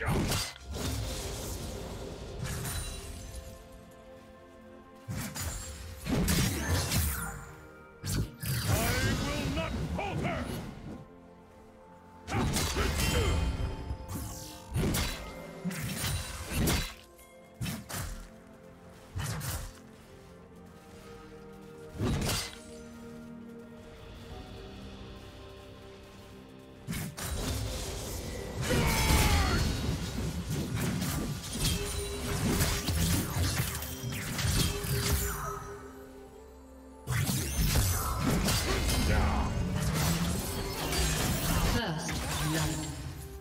Jump!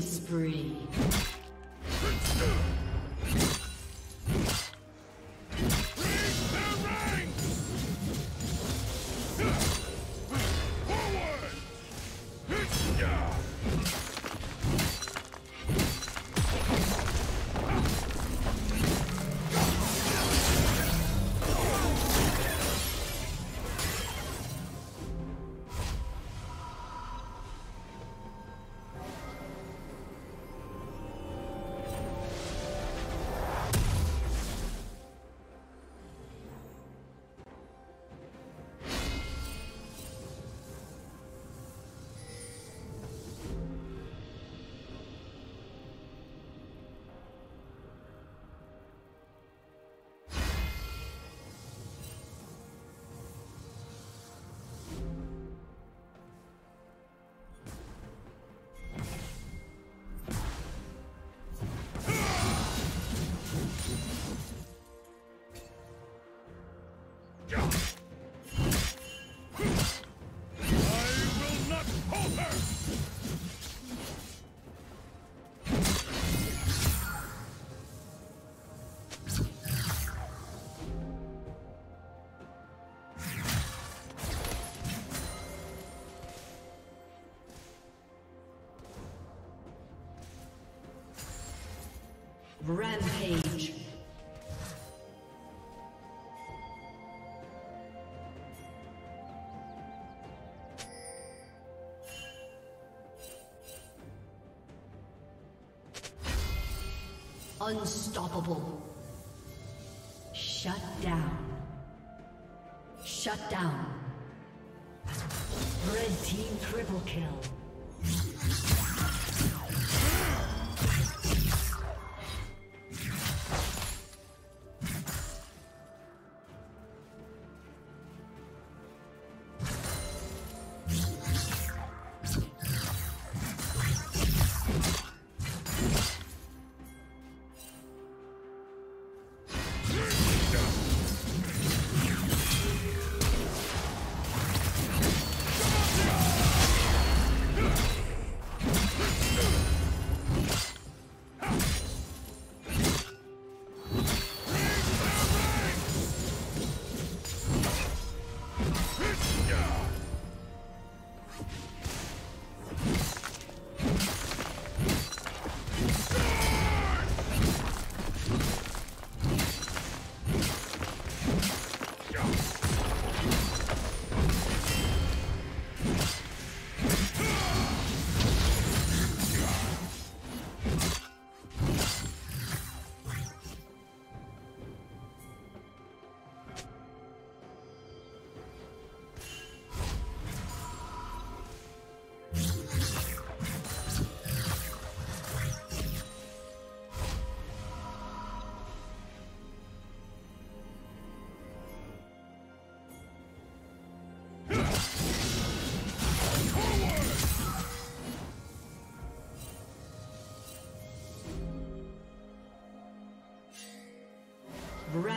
Spree. Rampage. Unstoppable. Shut down. Shut down. Red team triple kill.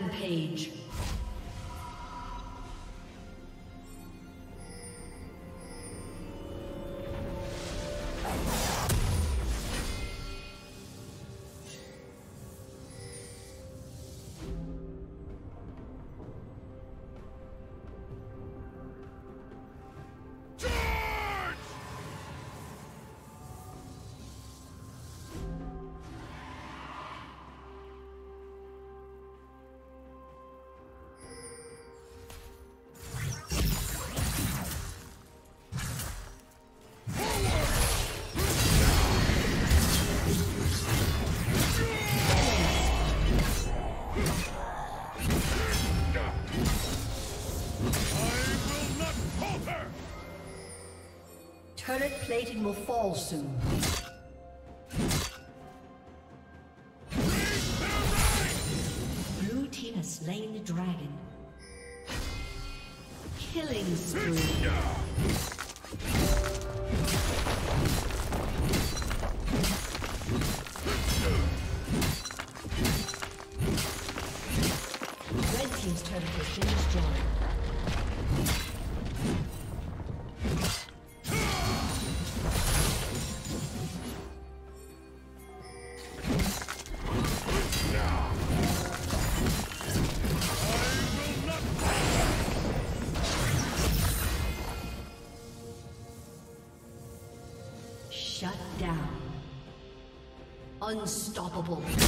Rampage. Plating will fall soon. Blue team has slain the dragon. Killing spree. Unstoppable. team's turret has been destroyed. Unstoppable.